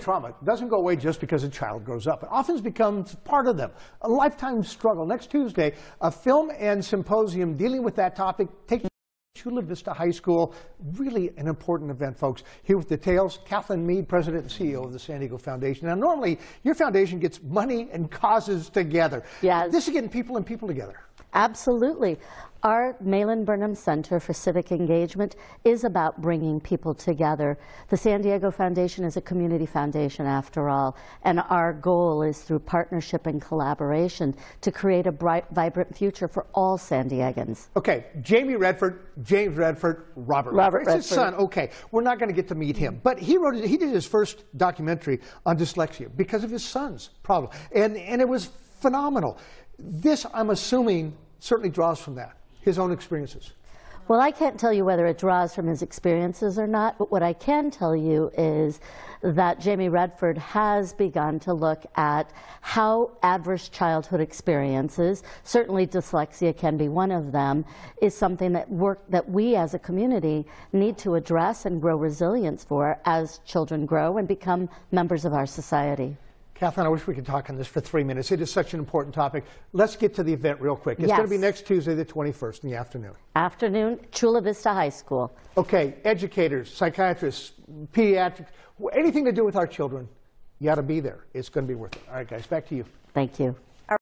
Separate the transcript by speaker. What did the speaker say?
Speaker 1: Trauma doesn't go away just because a child grows up. It often becomes part of them, a lifetime struggle. Next Tuesday, a film and symposium dealing with that topic takes Chula Vista High School. Really an important event, folks. Here with details, Kathlyn Mead, President and CEO of the San Diego Foundation. Now, normally, your foundation gets money and causes together.
Speaker 2: Yes.
Speaker 1: This is getting people and people together.
Speaker 2: Absolutely. Our Malin Burnham Center for Civic Engagement is about bringing people together. The San Diego Foundation is a community foundation, after all, and our goal is through partnership and collaboration to create a bright, vibrant future for all San Diegans.
Speaker 1: Okay, Jamie Redford, James Redford, Robert.
Speaker 2: Robert
Speaker 1: It's his son. Okay, we're not going to get to meet him, but he wrote. He did his first documentary on dyslexia because of his son's problem, and and it was phenomenal. This, I'm assuming, certainly draws from that, his own experiences.
Speaker 2: Well, I can't tell you whether it draws from his experiences or not, but what I can tell you is that Jamie Redford has begun to look at how adverse childhood experiences, certainly dyslexia can be one of them, is something that work that we as a community need to address and grow resilience for as children grow and become members of our society.
Speaker 1: Catherine, I wish we could talk on this for three minutes. It is such an important topic. Let's get to the event real quick. It's going to be next Tuesday, the 21st, in the afternoon.
Speaker 2: Afternoon, Chula Vista High School.
Speaker 1: Okay, educators, psychiatrists, pediatrics, anything to do with our children, you got to be there. It's going to be worth it. All right, guys, back to you.
Speaker 2: Thank you.